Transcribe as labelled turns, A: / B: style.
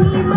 A: You.